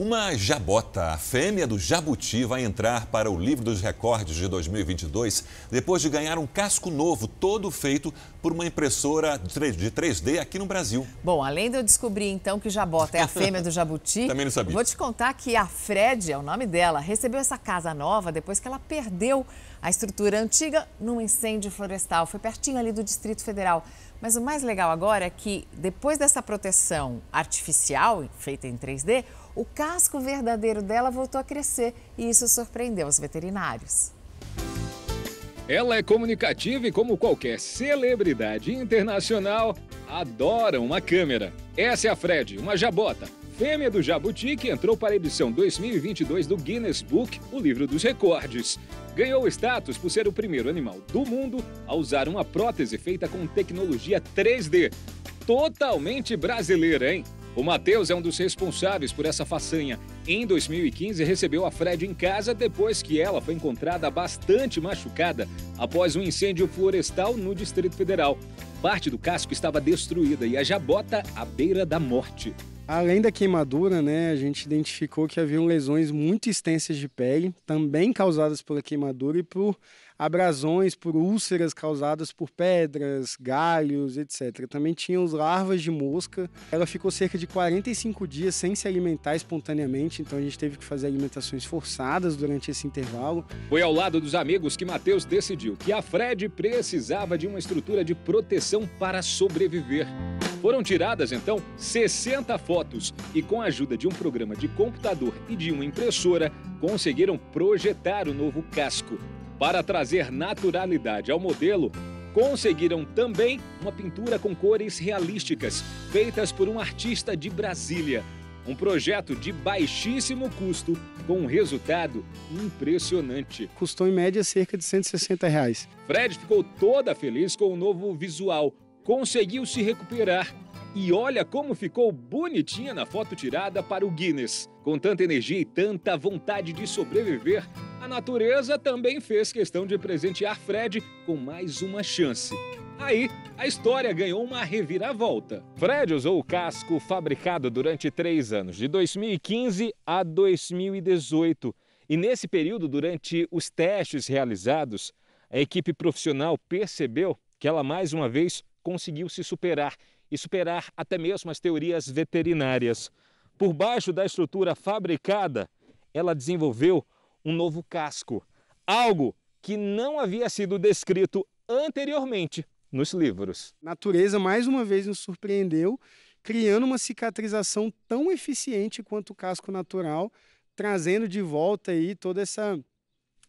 Uma jabota, a fêmea do jabuti, vai entrar para o livro dos recordes de 2022 depois de ganhar um casco novo, todo feito por uma impressora de 3D aqui no Brasil. Bom, além de eu descobrir então que jabota é a fêmea do jabuti, Também não sabia. vou te contar que a Fred, é o nome dela, recebeu essa casa nova depois que ela perdeu a estrutura antiga num incêndio florestal. Foi pertinho ali do Distrito Federal. Mas o mais legal agora é que depois dessa proteção artificial feita em 3D, o casco verdadeiro dela voltou a crescer e isso surpreendeu os veterinários. Ela é comunicativa e, como qualquer celebridade internacional, adora uma câmera. Essa é a Fred, uma jabota, fêmea do jabuti que entrou para a edição 2022 do Guinness Book, o livro dos recordes. Ganhou status por ser o primeiro animal do mundo a usar uma prótese feita com tecnologia 3D. Totalmente brasileira, hein? O Matheus é um dos responsáveis por essa façanha. Em 2015, recebeu a Fred em casa depois que ela foi encontrada bastante machucada após um incêndio florestal no Distrito Federal. Parte do casco estava destruída e a jabota à beira da morte. Além da queimadura, né, a gente identificou que haviam lesões muito extensas de pele, também causadas pela queimadura e por abrasões, por úlceras causadas por pedras, galhos, etc. Também tinha os larvas de mosca. Ela ficou cerca de 45 dias sem se alimentar espontaneamente, então a gente teve que fazer alimentações forçadas durante esse intervalo. Foi ao lado dos amigos que Matheus decidiu que a Fred precisava de uma estrutura de proteção para sobreviver. Foram tiradas então 60 fotos e, com a ajuda de um programa de computador e de uma impressora, conseguiram projetar o novo casco. Para trazer naturalidade ao modelo, conseguiram também uma pintura com cores realísticas, feitas por um artista de Brasília. Um projeto de baixíssimo custo, com um resultado impressionante. Custou em média cerca de 160 reais. Fred ficou toda feliz com o novo visual, conseguiu se recuperar. E olha como ficou bonitinha na foto tirada para o Guinness. Com tanta energia e tanta vontade de sobreviver, a natureza também fez questão de presentear Fred com mais uma chance. Aí, a história ganhou uma reviravolta. Fred usou o casco fabricado durante três anos, de 2015 a 2018. E nesse período, durante os testes realizados, a equipe profissional percebeu que ela mais uma vez conseguiu se superar e superar até mesmo as teorias veterinárias. Por baixo da estrutura fabricada, ela desenvolveu um novo casco, algo que não havia sido descrito anteriormente nos livros. A natureza mais uma vez nos surpreendeu, criando uma cicatrização tão eficiente quanto o casco natural, trazendo de volta aí toda essa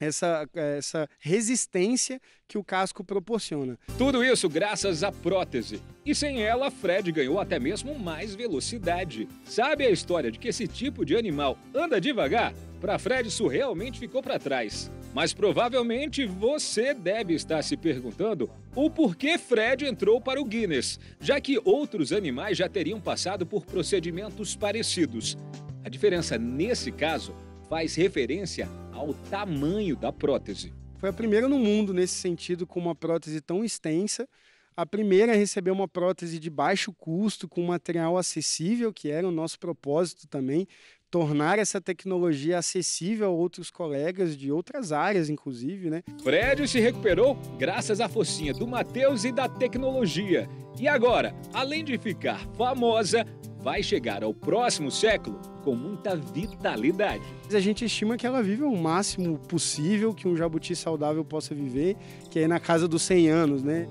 essa, essa resistência que o casco proporciona. Tudo isso graças à prótese. E sem ela, Fred ganhou até mesmo mais velocidade. Sabe a história de que esse tipo de animal anda devagar? Para Fred, isso realmente ficou para trás. Mas provavelmente você deve estar se perguntando o porquê Fred entrou para o Guinness, já que outros animais já teriam passado por procedimentos parecidos. A diferença nesse caso faz referência ao tamanho da prótese. Foi a primeira no mundo nesse sentido com uma prótese tão extensa. A primeira a receber uma prótese de baixo custo, com material acessível, que era o nosso propósito também, tornar essa tecnologia acessível a outros colegas de outras áreas, inclusive, né? Fred se recuperou graças à focinha do Matheus e da tecnologia. E agora, além de ficar famosa, vai chegar ao próximo século com muita vitalidade. A gente estima que ela vive o máximo possível que um jabuti saudável possa viver, que é na casa dos 100 anos, né?